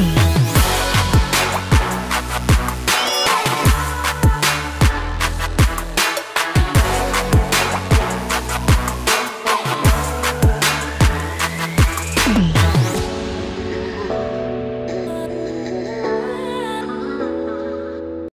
me.